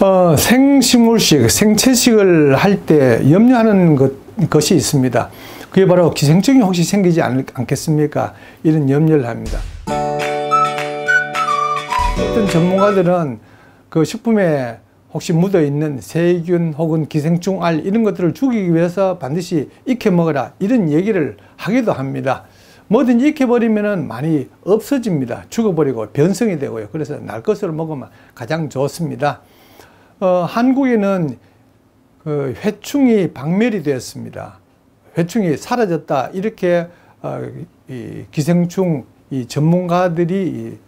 어, 생식물식, 생채식을 할 때 염려하는 것, 것이 있습니다. 그게 바로 기생충이 혹시 생기지 않, 않겠습니까? 이런 염려를 합니다. 어떤 전문가들은 그 식품에 혹시 묻어 있는 세균 혹은 기생충 알 이런 것들을 죽이기 위해서 반드시 익혀 먹어라 이런 얘기를 하기도 합니다. 뭐든지 익혀버리면 많이 없어집니다. 죽어버리고 변성이 되고요. 그래서 날 것으로 먹으면 가장 좋습니다. 어, 한국에는 그 회충이 박멸이 되었습니다. 회충이 사라졌다. 이렇게 어, 이 기생충 이 전문가들이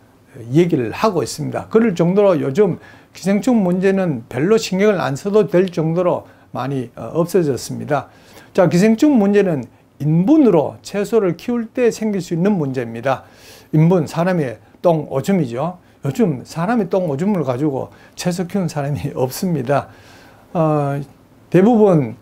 얘기를 하고 있습니다. 그럴 정도로 요즘 기생충 문제는 별로 신경을 안 써도 될 정도로 많이 어, 없어졌습니다. 자, 기생충 문제는 인분으로 채소를 키울 때 생길 수 있는 문제입니다. 인분, 사람의 똥 오줌이죠. 요즘 사람이 똥 오줌을 가지고 채소 키우는 사람이 없습니다. 어, 대부분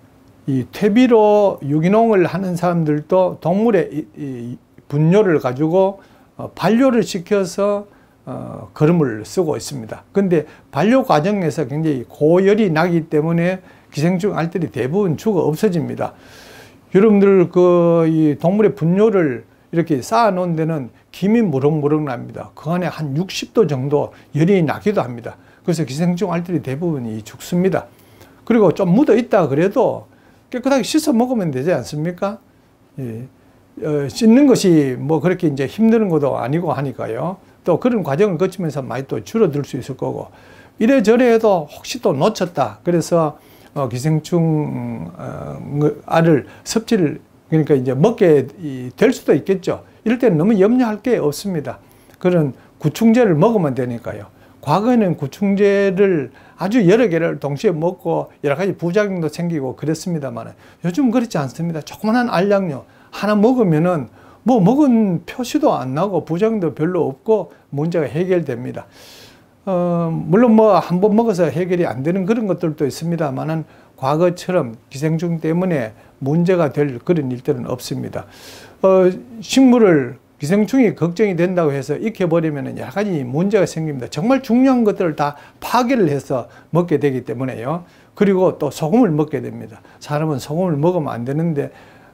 이 퇴비로 유기농을 하는 사람들도 동물의 이, 이 분뇨를 가지고 어, 반려를 시켜서 어, 거름을 쓰고 있습니다. 근데 반려 과정에서 굉장히 고열이 나기 때문에 기생충 알들이 대부분 죽어 없어집니다. 여러분들 그 이 동물의 분뇨를 이렇게 쌓아 놓은 데는 김이 무럭무럭 납니다. 그 안에 한 60도 정도 열이 나기도 합니다. 그래서 기생충 알들이 대부분이 죽습니다. 그리고 좀 묻어 있다 그래도 깨끗하게 씻어 먹으면 되지 않습니까? 예. 어, 씻는 것이 뭐 그렇게 이제 힘드는 것도 아니고 하니까요. 또 그런 과정을 거치면서 많이 또 줄어들 수 있을 거고 이래저래 해도 혹시 또 놓쳤다. 그래서 어, 기생충 어, 알을 섭취를 그러니까 이제 먹게 될 수도 있겠죠. 이럴 때는 너무 염려할 게 없습니다. 그런 구충제를 먹으면 되니까요. 과거에는 구충제를 아주 여러 개를 동시에 먹고 여러 가지 부작용도 생기고 그랬습니다만 요즘 그렇지 않습니다. 조그만한 알약류 하나 먹으면은 뭐 먹은 표시도 안 나고 부작용도 별로 없고 문제가 해결됩니다. 어, 물론 뭐 한 번 먹어서 해결이 안 되는 그런 것들도 있습니다만은 과거처럼 기생충 때문에 문제가 될 그런 일들은 없습니다. 어, 식물을 기생충이 걱정이 된다고 해서 익혀버리면 여러 가지 문제가 생깁니다. 정말 중요한 것들을 다 파괴를 해서 먹게 되기 때문에요. 그리고 또 소금을 먹게 됩니다. 사람은 소금을 먹으면 안 되는데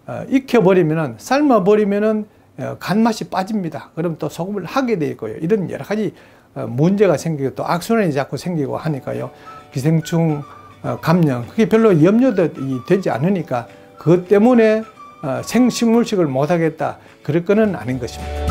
어, 익혀버리면 삶아버리면 어, 간맛이 빠집니다. 그럼 또 소금을 하게 되고요. 이런 여러 가지 어, 문제가 생기고 또 악순환이 자꾸 생기고 하니까요. 기생충 어, 감염 그게 별로 염려도 되지 않으니까 그것 때문에 어, 생식물식을 못하겠다 그럴 거는 아닌 것입니다.